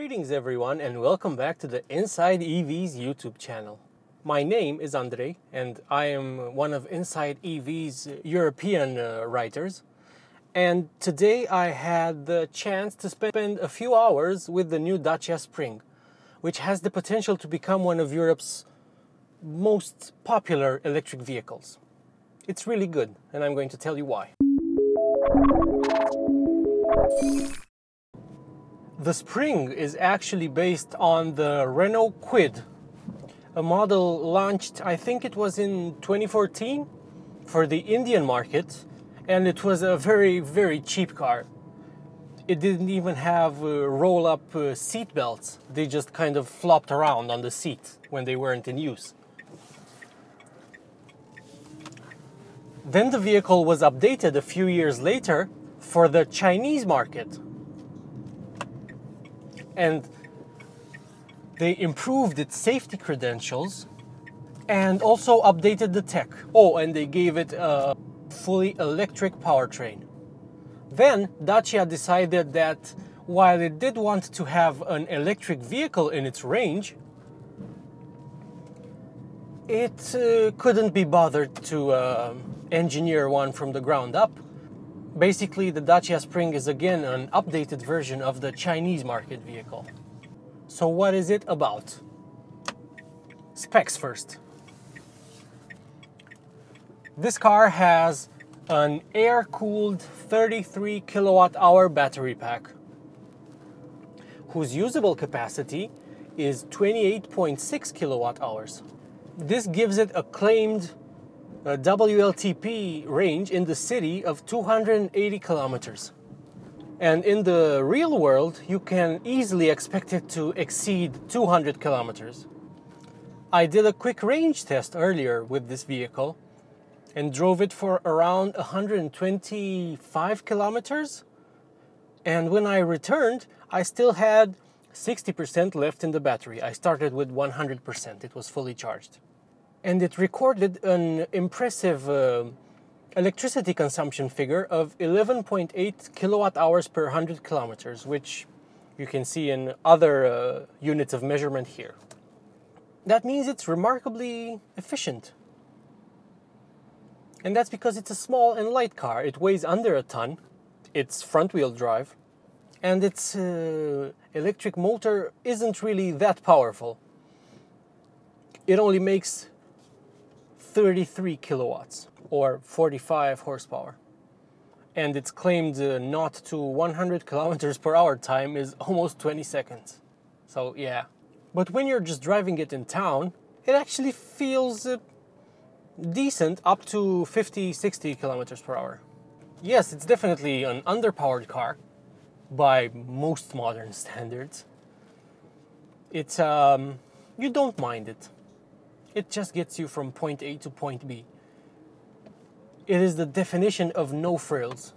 Greetings everyone and welcome back to the InsideEVs YouTube channel. My name is Andrei and I am one of InsideEVs European uh, writers. And today I had the chance to spend a few hours with the new Dacia Spring, which has the potential to become one of Europe's most popular electric vehicles. It's really good and I'm going to tell you why. The Spring is actually based on the Renault Kwid, a model launched, I think it was in 2014 for the Indian market, and it was a very, very cheap car. It didn't even have uh, roll up uh, seat belts, they just kind of flopped around on the seat when they weren't in use. Then the vehicle was updated a few years later for the Chinese market and they improved its safety credentials and also updated the tech. Oh, and they gave it a fully electric powertrain. Then Dacia decided that while it did want to have an electric vehicle in its range, it uh, couldn't be bothered to uh, engineer one from the ground up Basically, the Dacia Spring is again an updated version of the Chinese market vehicle. So what is it about? Specs first. This car has an air-cooled 33 kilowatt hour battery pack whose usable capacity is 28.6 kilowatt hours. This gives it a claimed Uh, a WLTP range in the city of 280 kilometers. And in the real world, you can easily expect it to exceed 200 kilometers. I did a quick range test earlier with this vehicle and drove it for around 125 kilometers. And when I returned, I still had 60% left in the battery. I started with 100%, it was fully charged and it recorded an impressive uh, electricity consumption figure of 11.8 kilowatt hours per 100 kilometers, which you can see in other uh, units of measurement here. That means it's remarkably efficient. And that's because it's a small and light car. It weighs under a ton, it's front wheel drive, and its uh, electric motor isn't really that powerful. It only makes 33 kilowatts or 45 horsepower. And its claimed uh, not to 100 kilometers per hour time is almost 20 seconds. So, yeah. But when you're just driving it in town, it actually feels uh, decent up to 50 60 kilometers per hour. Yes, it's definitely an underpowered car by most modern standards. It's, um, you don't mind it. It just gets you from point A to point B. It is the definition of no frills.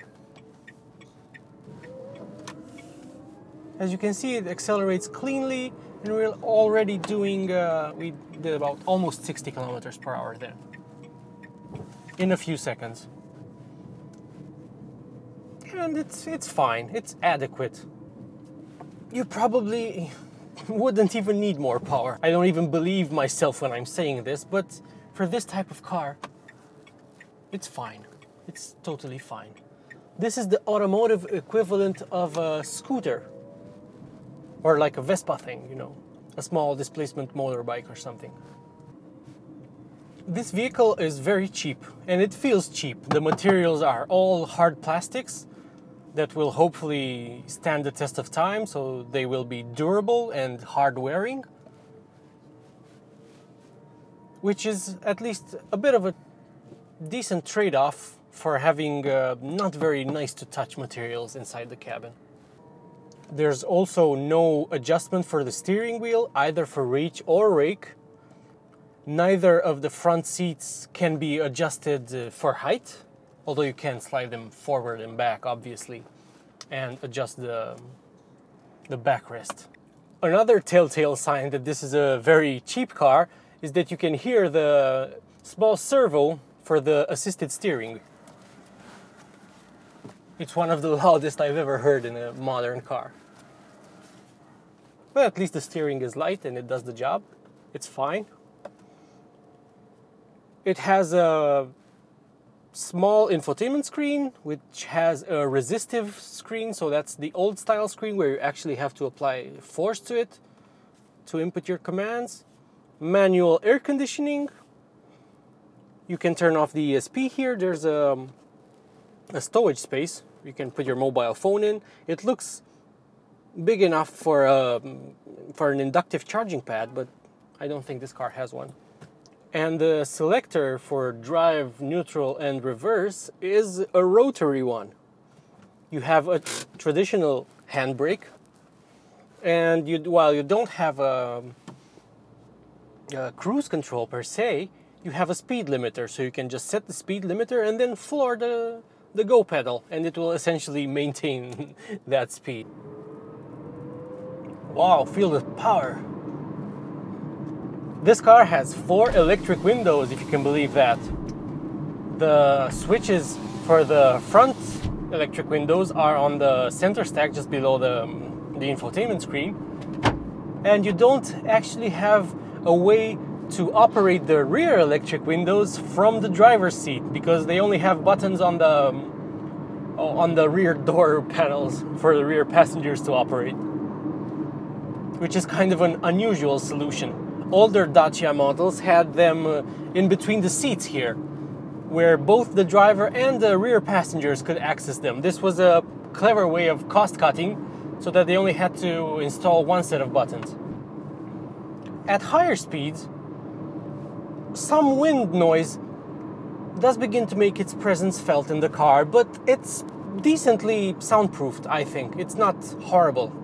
As you can see, it accelerates cleanly, and we're already doing, uh, we did about almost 60 kilometers per hour there in a few seconds. And it's, it's fine, it's adequate. You probably, wouldn't even need more power. I don't even believe myself when I'm saying this, but for this type of car, it's fine. It's totally fine. This is the automotive equivalent of a scooter or like a Vespa thing, you know, a small displacement motorbike or something. This vehicle is very cheap and it feels cheap. The materials are all hard plastics that will hopefully stand the test of time, so they will be durable and hard wearing, which is at least a bit of a decent trade off for having uh, not very nice to touch materials inside the cabin. There's also no adjustment for the steering wheel, either for reach or rake. Neither of the front seats can be adjusted uh, for height, although you can slide them forward and back obviously and adjust the, the backrest. Another telltale sign that this is a very cheap car is that you can hear the small servo for the assisted steering. It's one of the loudest I've ever heard in a modern car. But at least the steering is light and it does the job. It's fine. It has a small infotainment screen which has a resistive screen so that's the old style screen where you actually have to apply force to it to input your commands. Manual air conditioning. You can turn off the ESP here. There's a, a storage space. You can put your mobile phone in. It looks big enough for a, um, for an inductive charging pad but I don't think this car has one and the selector for drive, neutral, and reverse is a rotary one. You have a traditional handbrake, and you, while you don't have a, a cruise control per se, you have a speed limiter, so you can just set the speed limiter and then floor the, the go pedal, and it will essentially maintain that speed. Wow, feel the power. This car has four electric windows, if you can believe that. The switches for the front electric windows are on the center stack just below the, um, the infotainment screen. And you don't actually have a way to operate the rear electric windows from the driver's seat because they only have buttons on the um, on the rear door panels for the rear passengers to operate which is kind of an unusual solution older Dacia models had them uh, in between the seats here, where both the driver and the rear passengers could access them. This was a clever way of cost cutting so that they only had to install one set of buttons. At higher speeds, some wind noise does begin to make its presence felt in the car, but it's decently soundproofed, I think. It's not horrible.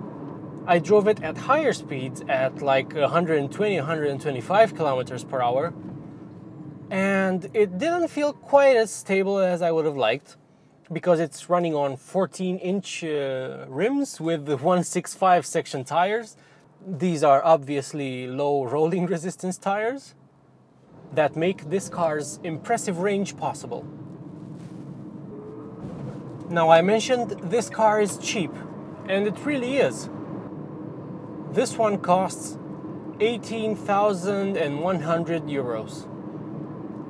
I drove it at higher speeds at like 120, 125 kilometers per hour, and it didn't feel quite as stable as I would have liked because it's running on 14 inch uh, rims with the 165 section tires. These are obviously low rolling resistance tires that make this car's impressive range possible. Now, I mentioned this car is cheap, and it really is. This one costs 18,100 euros.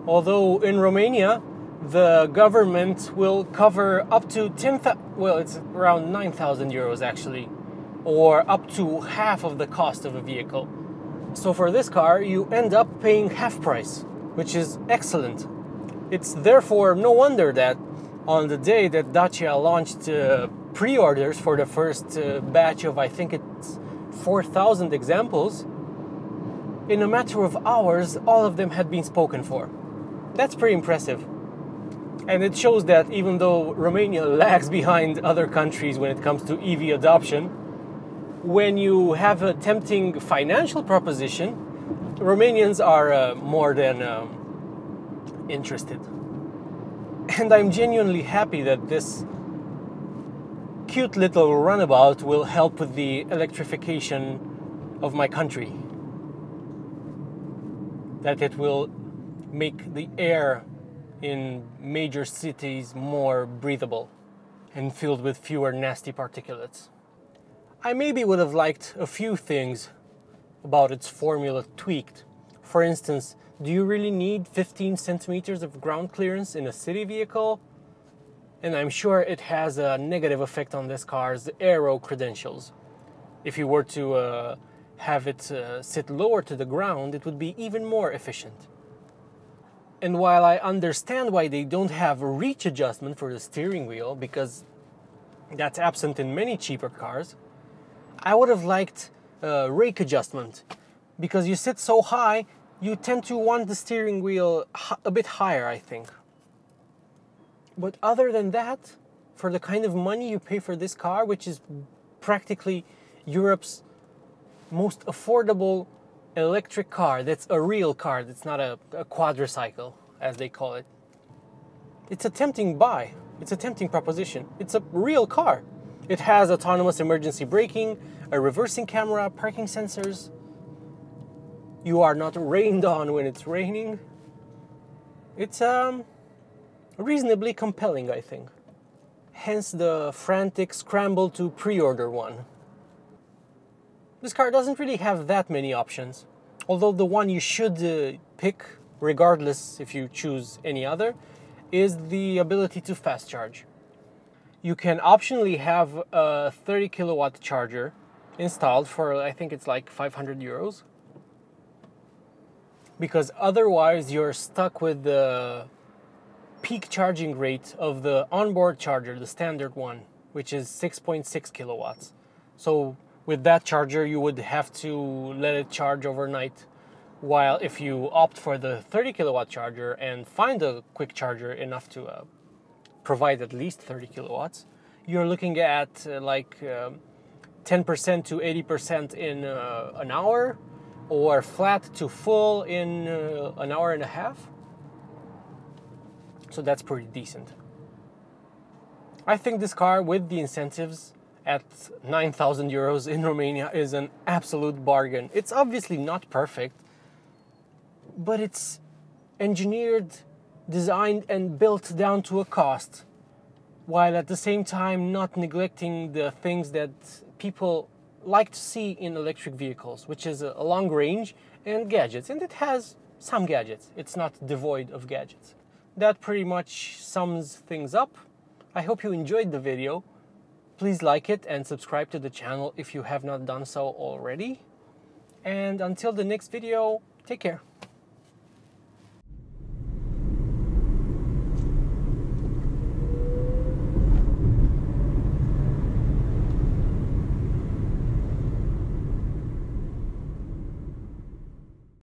Although in Romania, the government will cover up to 10,000, well, it's around 9,000 euros actually, or up to half of the cost of a vehicle. So for this car, you end up paying half price, which is excellent. It's therefore no wonder that on the day that Dacia launched uh, pre orders for the first uh, batch of, I think it's 4,000 examples, in a matter of hours, all of them had been spoken for. That's pretty impressive. And it shows that even though Romania lags behind other countries when it comes to EV adoption, when you have a tempting financial proposition, Romanians are uh, more than um, interested. And I'm genuinely happy that this cute little runabout will help with the electrification of my country. That it will make the air in major cities more breathable and filled with fewer nasty particulates. I maybe would have liked a few things about its formula tweaked. For instance, do you really need 15 centimeters of ground clearance in a city vehicle? And I'm sure it has a negative effect on this car's aero credentials. If you were to uh, have it uh, sit lower to the ground, it would be even more efficient. And while I understand why they don't have reach adjustment for the steering wheel, because that's absent in many cheaper cars, I would have liked a rake adjustment. Because you sit so high, you tend to want the steering wheel a bit higher, I think. But other than that, for the kind of money you pay for this car, which is practically Europe's most affordable electric car, that's a real car, that's not a, a quadricycle, as they call it. It's a tempting buy. It's a tempting proposition. It's a real car. It has autonomous emergency braking, a reversing camera, parking sensors. You are not rained on when it's raining. It's um reasonably compelling, I think. Hence the frantic scramble to pre order one. this car doesn't really have that many options. Although the one you should uh, pick, regardless if you choose any other, is the ability to fast charge. You can optionally have a 30 kilowatt charger installed for I think it's like 500 euros because otherwise you're stuck with the peak charging rate of the onboard charger, the standard one, which is 6.6 kilowatts. So with that charger, you would have to let it charge overnight. While if you opt for the 30 kilowatt charger and find a quick charger enough to uh, provide at least 30 kilowatts, you're looking at uh, like um, 10% to 80% in uh, an hour or flat to full in uh, an hour and a half. So that's pretty decent. I think this car with the incentives at 9,000 euros in Romania is an absolute bargain. It's obviously not perfect, but it's engineered, designed, and built down to a cost, while at the same time not neglecting the things that people like to see in electric vehicles, which is a long range and gadgets. And it has some gadgets, it's not devoid of gadgets. That pretty much sums things up. I hope you enjoyed the video. Please like it and subscribe to the channel if you have not done so already. And until the next video, take care.